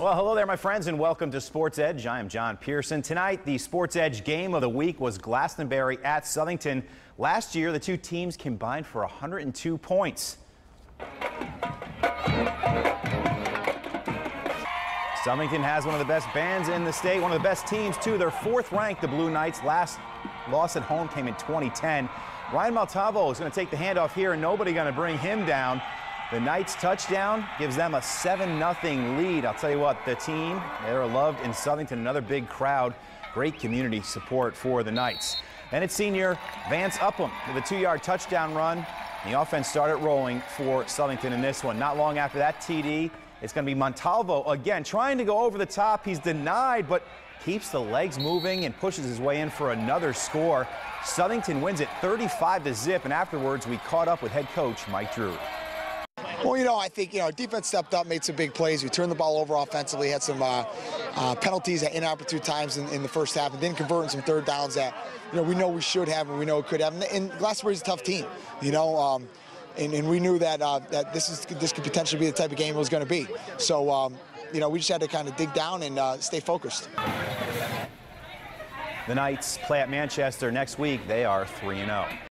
Well, hello there, my friends, and welcome to Sports Edge. I am John Pearson. Tonight, the Sports Edge game of the week was Glastonbury at Southington. Last year, the two teams combined for 102 points. Southington has one of the best bands in the state, one of the best teams, too. They're fourth ranked, the Blue Knights. Last loss at home came in 2010. Ryan Montalvo is going to take the handoff here, and nobody going to bring him down. The Knights touchdown gives them a 7-0 lead. I'll tell you what, the team, they're loved in Southington. Another big crowd. Great community support for the Knights. And it's senior Vance Upham with a two-yard touchdown run. The offense started rolling for Southington in this one. Not long after that TD, it's going to be Montalvo again trying to go over the top. He's denied, but keeps the legs moving and pushes his way in for another score. Southington wins it 35 to zip, and afterwards we caught up with head coach Mike Drew. Well, you know, I think, you know, defense stepped up, made some big plays. We turned the ball over offensively, had some uh, uh, penalties at inopportune times in, in, the first half, and then converting some third downs that, you know, we know we should have and we know we could have. And, and Glastonbury's a tough team, you know. Um, and, and, we knew that uh, that this is this could potentially be the type of game it was going to be. So, um, you know, we just had to kind of dig down and uh, stay focused. The Knights play at Manchester next week. They are 3 0.